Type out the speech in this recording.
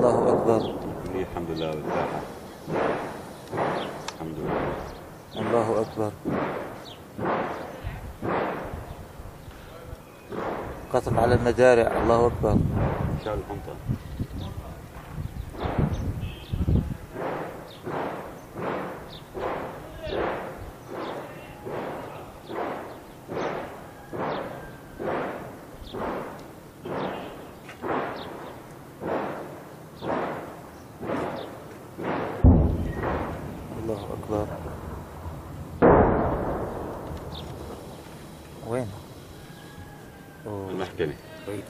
الله أكبر. لي الحمد لله والراحة الحمد لله. الله أكبر. قطف على المزارع الله أكبر. شال الحنطة. الله أكبر. وين؟ المحكمة. بعيد